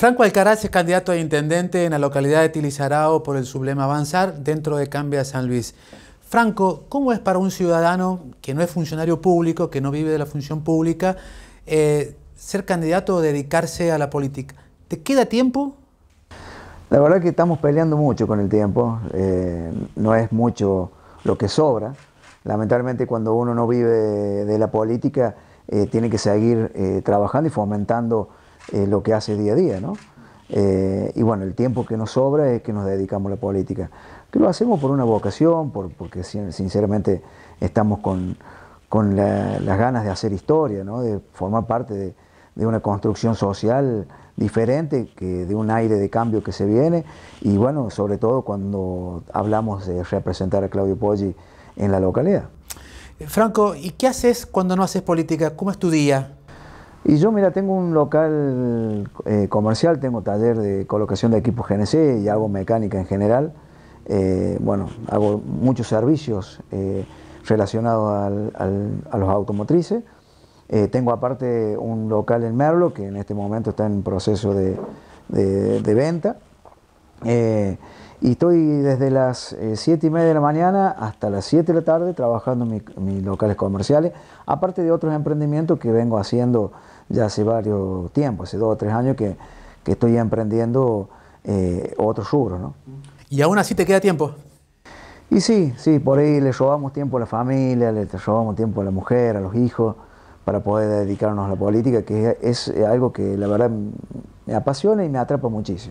Franco Alcaraz es candidato a intendente en la localidad de Tilizarao por el sublema Avanzar dentro de Cambia San Luis. Franco, ¿cómo es para un ciudadano que no es funcionario público, que no vive de la función pública, eh, ser candidato o dedicarse a la política? ¿Te queda tiempo? La verdad que estamos peleando mucho con el tiempo, eh, no es mucho lo que sobra. Lamentablemente cuando uno no vive de la política eh, tiene que seguir trabajando y fomentando eh, lo que hace día a día, ¿no? Eh, y bueno, el tiempo que nos sobra es que nos dedicamos a la política, que lo hacemos por una vocación, por, porque sinceramente estamos con, con las ganas de hacer historia, ¿no? de formar parte de, de, una construcción social diferente, que, de un aire de cambio que se viene, y bueno, sobre todo cuando hablamos de representar a Claudio Poggi en la localidad. Franco, ¿y qué haces cuando no haces política? ¿Cómo es tu día? Y yo, mira, tengo un local eh, comercial, tengo taller de colocación de equipos GNC y hago mecánica en general. Eh, bueno, hago muchos servicios eh, relacionados a los automotrices. tengo aparte un local en Merlo que en este momento está en proceso de, venta. Y estoy desde las 7 y media de la mañana hasta las 7 de la tarde trabajando en mis locales comerciales, aparte de otros emprendimientos que vengo haciendo ya hace varios tiempos, hace dos o tres años que, estoy emprendiendo eh, otros rubros. ¿no? ¿Y aún así te queda tiempo? Y sí, sí, por ahí le robamos tiempo a la familia, le robamos tiempo a la mujer, a los hijos, para poder dedicarnos a la política, que es algo que la verdad me apasiona y me atrapa muchísimo.